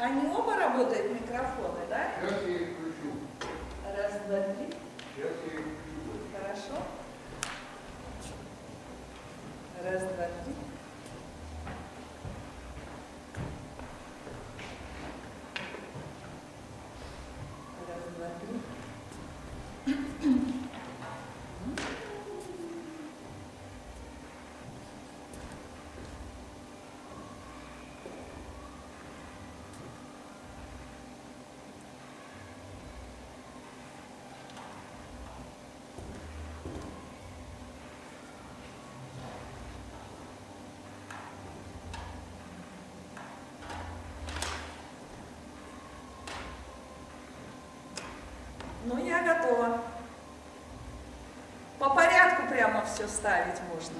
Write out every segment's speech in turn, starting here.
Они оба работают микрофоны, да? готово. По порядку прямо все ставить можно.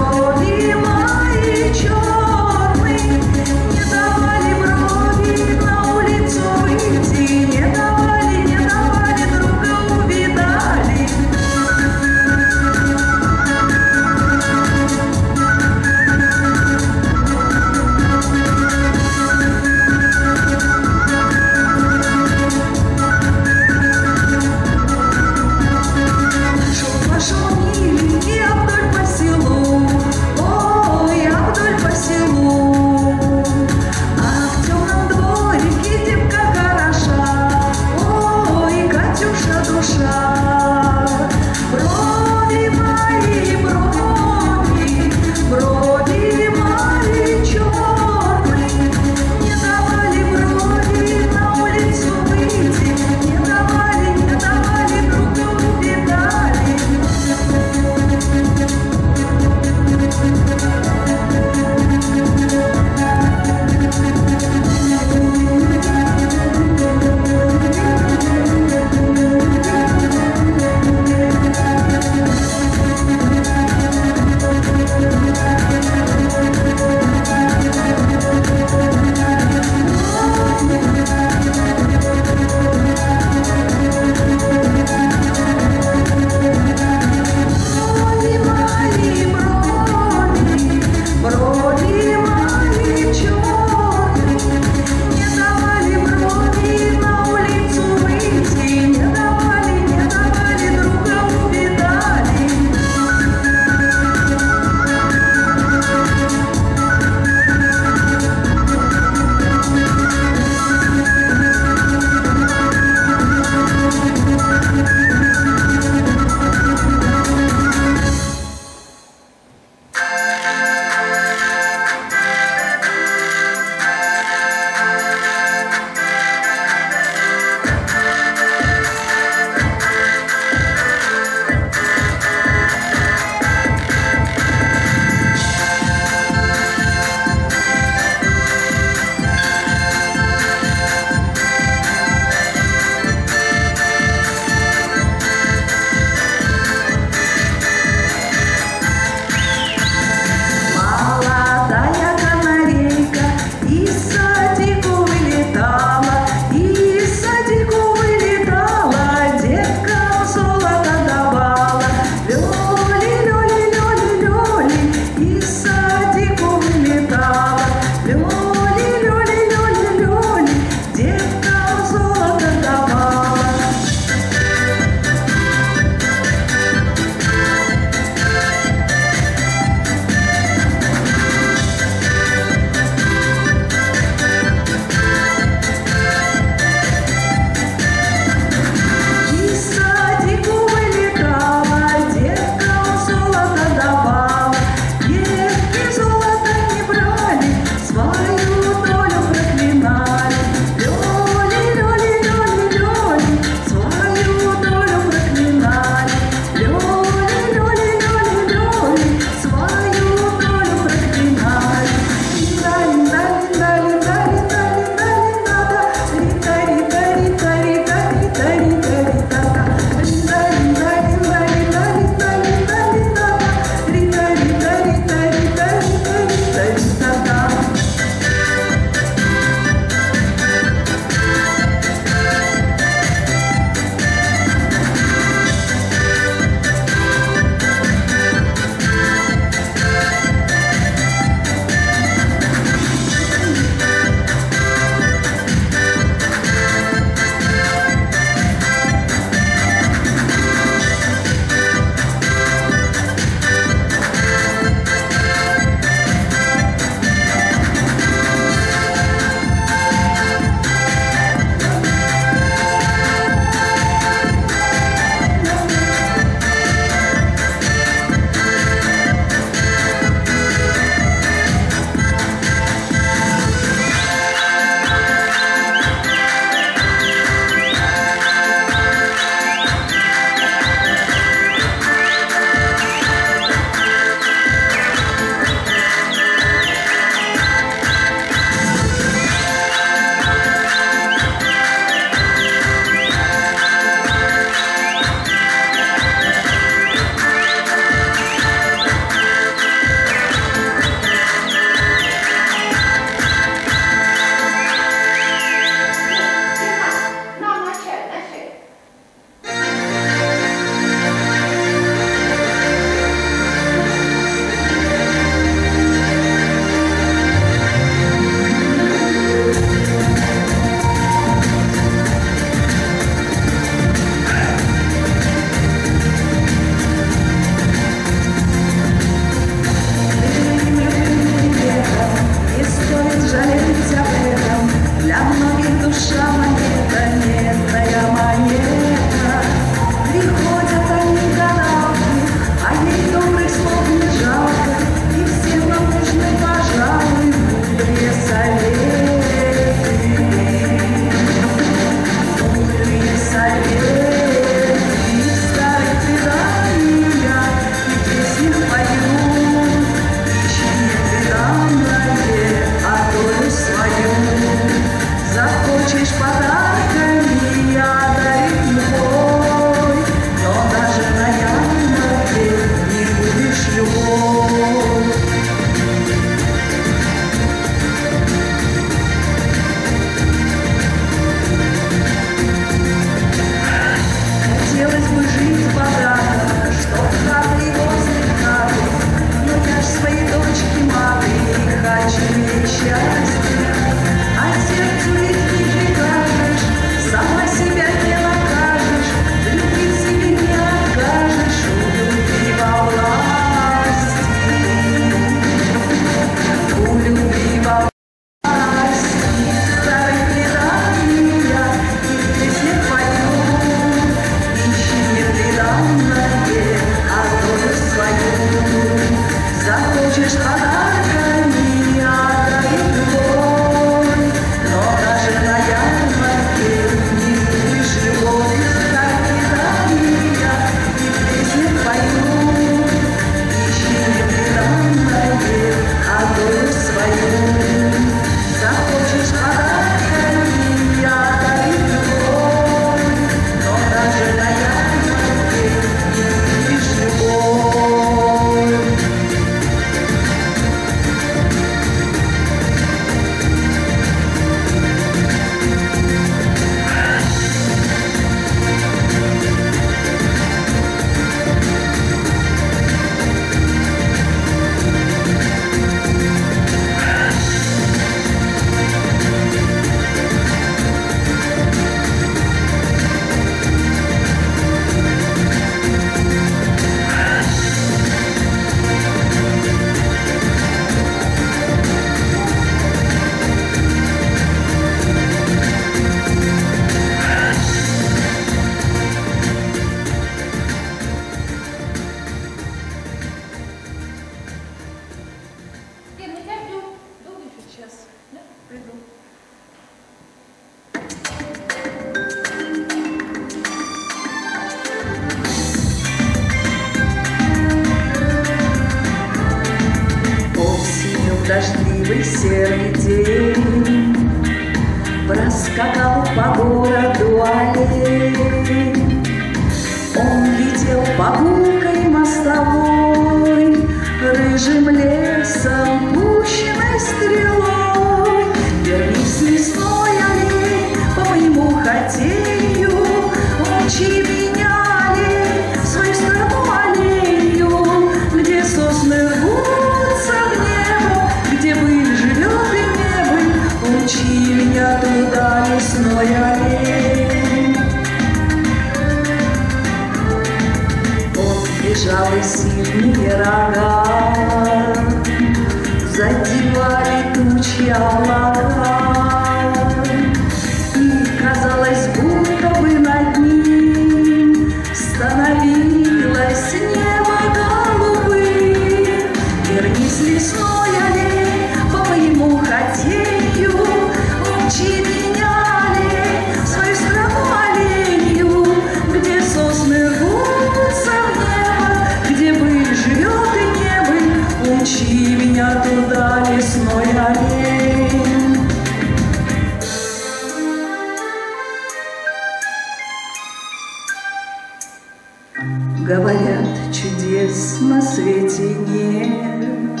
чудес на свете нет.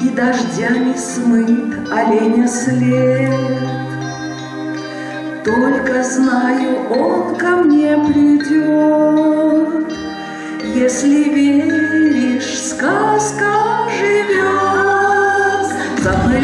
И дождями смыт оленя след. Только знаю, он ко мне придет, Если веришь, сказка живет. За мной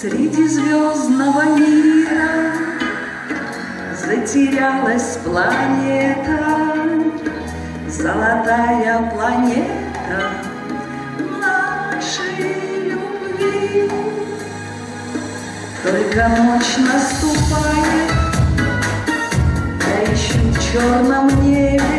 Среди звездного мира Затерялась планета, Золотая планета нашей любви. Только ночь наступает, а я ищу в черном небе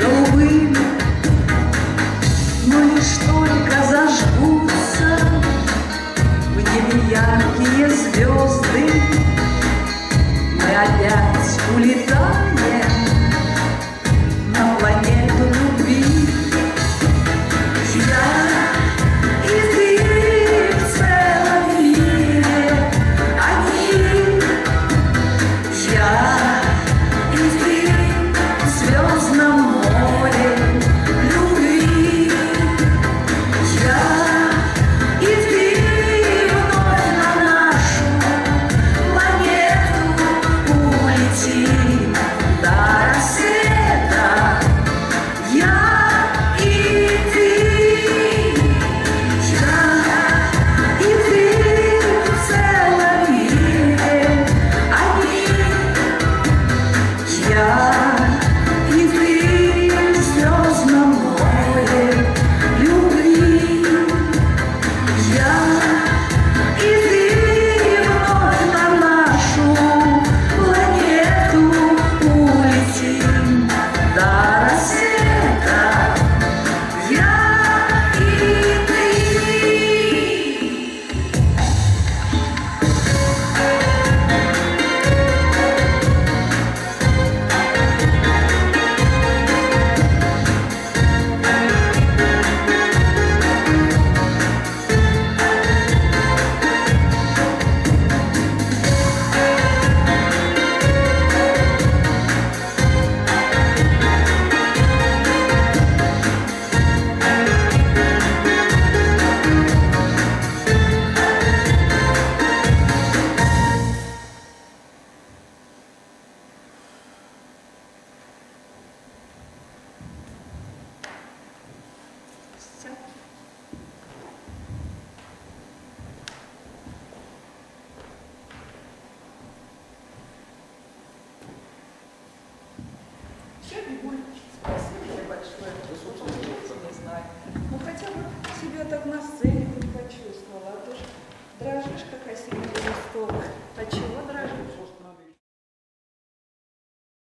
Đâu!